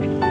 Gak.